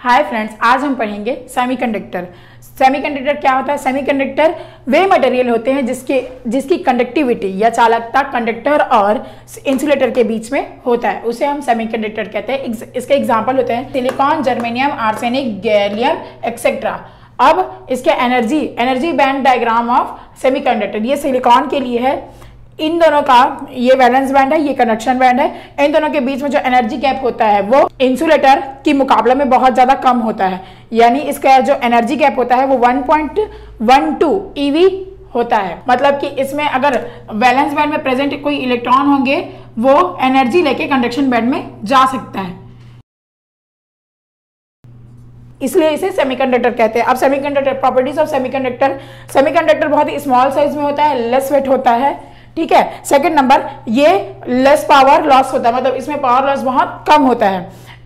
Hi friends आज हम पढ़ेंगे सेमीकंडक्टर सेमीकंडक्टर क्या होता है? सेमीकंडक्टर वे मटेरियल होते हैं जिसके, जिसकी कंडक्टिविटी या चालकता कंडक्टर और इंसुलेटर के बीच में होता है। उसे हम सेमीकंडक्टर कहते हैं। इसके एग्जांपल होते हैं silicon germanium arsenic gallium etcetera अब इसके energy energy band diagram of semiconductor ये सिलिकॉन के लिए है। इन दोनों का ये वैलेंस बैंड है, ये कनेक्शन बैंड है। इन दोनों के बीच में जो एनर्जी गैप होता है, वो इंसुलेटर के मुकाबले में बहुत ज़्यादा कम होता है। यानी इसका जो एनर्जी गैप होता है, वो 1.12 ईवी होता है। मतलब कि इसमें अगर वैलेंस बैंड में प्रेजेंट कोई इलेक्ट्रॉन होंगे, वो एनर्जी लेके कंडक्शन बैंड में जा सकता है। इसलिए इसे सेमीकंडक्टर कहते हैं। अब semiconductor properties of semiconductor semiconductor बहुत ही स्मॉल साइज़ में होता है लेस वेट होता है। ठीक है? सेकंड नंबर ये लेस पावर लॉस होता है मतलब इसमें पावर लॉस बहुत कम होता है।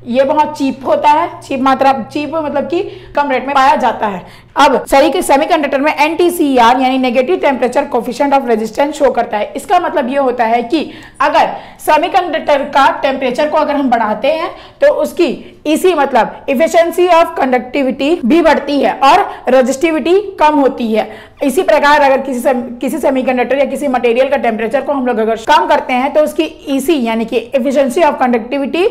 ये बहुत चीप होता है। चीप मात्रा चीप मतलब कि कम रेट में पाया जाता है। अब सही के सेमीकंडक्टर में एनटीसीआर यानी negative temperature coefficient of resistance show करता है। इसका मतलब ये होता है कि अगर सेमीकंडक्टर का टेम्परेचर को अगर हम बढ़ाते हैं तो उसकी इसी मतलब इफिशियंसी ऑफ़ कंडक्टिविटी भी बढ़ती है और रजिस्टिविटी कम होती है। इसी प्रकार अगर किसी से, किसी सेमीकंडक्टर या किसी मटेरियल का टेम्परेचर को हम लोग अगर कम करते हैं तो उसकी इसी यानी कि इफिशियंसी ऑफ़ कंडक्टिविटी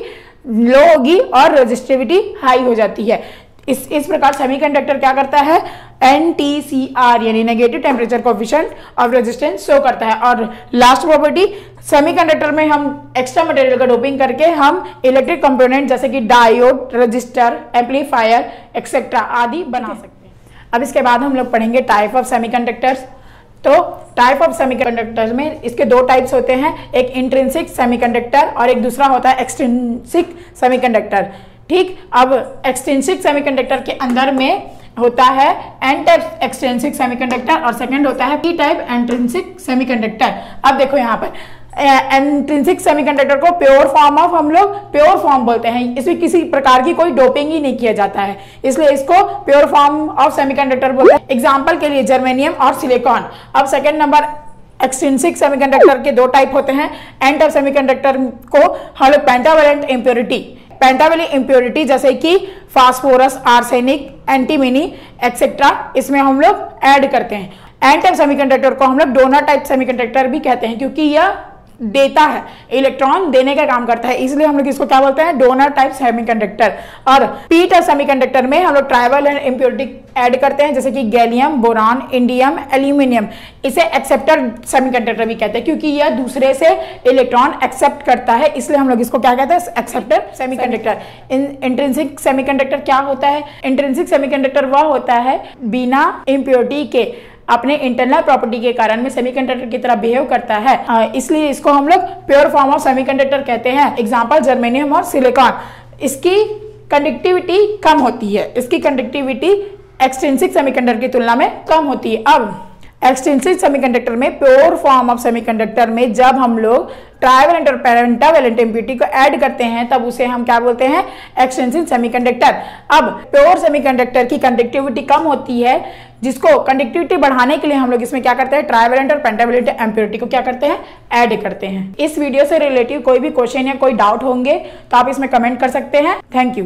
लो होगी और रजिस्टिविटी हाई हो जाती है। इस इस प्रकार सेमीकंडक्टर क्या करता है? एनटीसीआर यानी negative temperature coefficient of resistance show करता है। और लास्ट प्रॉपर्टी सेमीकंडक्टर में हम एक्स्ट्रा मटेरियल का डोपिंग करके हम इलेक्ट्रिक कंपोनेंट जैसे कि डायोड रजिस्टर एम्पलीफायर एक्सेट्रा आदि बना सकते हैं। अब इसके बाद हम लोग पढ़ेंगे टाइप ऑफ़ सेमी सेमीकंडक्टर्स तो टाइप ऑफ़ सेमीकंडक्टर में इसके दो टाइप्स होते हैं, एक इंट्रेंसिक सेमीकंडक्टर और एक दूसरा होता है एक्सटेंसिक सेमीकंडक्टर ठीक, अब एक्सटेंसिक सेमीकंडक्टर के अंदर में होता है एन टाइप एक्सटेंसिक सेमीकंडक्टर और सेकंड होता है पी टाइप एंट्रेंसिक सेमीकंडक्टर अब देखो यहाँ पर। एंट्रिंसिक सेमीकंडक्टर को प्योर फॉर्म ऑफ़ हम लोग प्योर फॉर्म बोलते हैं। इसमें किसी प्रकार की कोई डोपिंग ही नहीं किया जाता है। इसलिए इसको प्योर फॉर्म ऑफ़ सेमीकंडक्टर बोलते हैं। एग्जांपल के लिए जर्मेनियम और सिलिकॉन अब सेकंड नंबर एक्सट्रिंसिक सेमीकंडक्टर के दो टाइप होते हैं। एंड ऑफ़ सेमीकंडक्टर को हम लोग पेंटावेलेंट इम्प्योरिटी पेंटावेली इम्प्योरिटी जैसे कि फास्फोरस आर्सेनिक एंटीमिनी एक्सेट्रा इसमें हम लोग ऐड करते हैं। एंड टाइप सेमीकंडक्टर को हम लोग डोनर टाइप सेमीकंडक्टर भी कहते हैं, क्योंकि यह देता है, इलेक्ट्रॉन देने का काम करता है। इसलिए हम लोग इसको क्या बोलते हैं? डोनर टाइप सेमीकंडक्टर और पी सेमीकंडक्टर में हम लोग ट्राइवल एंड इम्प्योरिटी ऐड करते हैं, जैसे कि गैलियम बोरान इंडियम एल्यूमिनियम इसे एक्सेप्टर सेमीकंडक्टर भी कहते हैं, क्योंकि यह दूसरे से इलेक्ट्रॉन एक्सेप्ट करता है। इसलिए हम लोग इसको क्या कहते हैं? एक्सेप्टर सेमीकंडक्टर इंट्रेंसिक सेमीकंडक्टर क्या होता है? इंट्रेंसिक सेमीकंडक्टर वह होता है बिना इम्प्योरिटी के। अपने इंटरनल प्रॉपर्टी के कारण में सेमीकंडक्टर की तरह बिहेव करता है। इसलिए इसको हम लोग प्योर फॉर्म ऑफ़ सेमीकंडक्टर कहते हैं। एग्जांपल जर्मेनियम और सिलिकॉन इसकी कंडक्टिविटी कम होती है। इसकी कंडक्टिविटी एक्सटेंसिक सेमीकंडक्टर की तुलना में कम होती है। अब एक्सटेंसिव सेमीकंडक्टर में प्योर फॉर्म ऑफ़ सेमीकंडक्टर में जब हम लोग ट्राइवल और पेरेंटावेलेंट इम्प्यूटी को ऐड करते हैं, तब उसे हम क्या बोलते हैं? एक्सटेंसिव सेमीकंडक्टर अब प्योर सेमीकंडक्टर की कंडक्टिविटी कम होती है, जिसको कंडक्टिविटी बढ़ाने के लिए हम लोग इसमें क्या करते हैं? ट्राइवेलेंट और पेंटावेलेंट एम्प्योरिटी को क्या करते हैं? ऐड करते हैं. इस वीडियो से रिलेटिव कोई भी क्वेश्चन या कोई डाउट होंगे तो आप इसमें कमेंट कर सकते हैं. Thank you